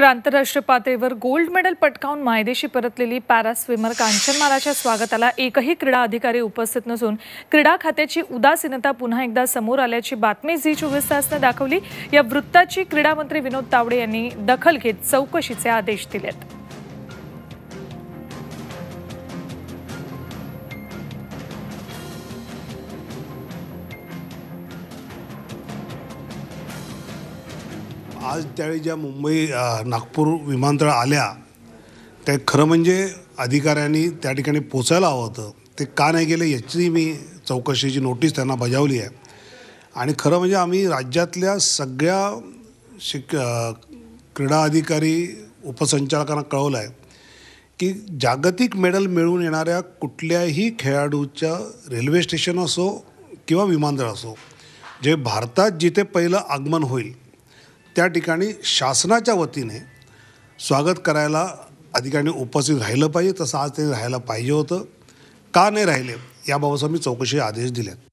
तर आंतरराष्ट्रीय पातळीवर गोल्ड मेडल पटकावून मायदेशी परतलेली पॅरा स्विमर कांचनमालाच्या स्वागताला एकही क्रीडा अधिकारी उपस्थित नसून क्रीडा खात्याची उदासीनता पुन्हा एकदा समोर आल्याची बातमी झी चोवीस तासनं दाखवली. या वृत्ताची क्रीडा मंत्री विनोद तावडे यांनी दखल घेत चौकशीचे आदेश दिलेत. आज त्यावेळी ज्या मुंबई नागपूर विमानतळ आल्या त्या खरं म्हणजे अधिकाऱ्यांनी त्या ठिकाणी पोचायला हवं होतं. ते का नाही गेले याची मी चौकशीची नोटीस त्यांना बजावली आहे. आणि खरं म्हणजे आम्ही राज्यातल्या सगळ्या शिक क्रीडा अधिकारी उपसंचालकांना कळवलं आहे की जागतिक मेडल मिळवून येणाऱ्या कुठल्याही खेळाडूच्या रेल्वे स्टेशन असो किंवा विमानतळ असो जे भारतात जिथे पहिलं आगमन होईल त्या ठिकाणी शासनाच्या वतीने स्वागत करायला अधिकाऱ्यांनी उपस्थित राहिलं पाहिजे तसं आज ते राहायला पाहिजे होतं. का नाही राहिले याबाबतचा मी चौकशी आदेश दिलेत.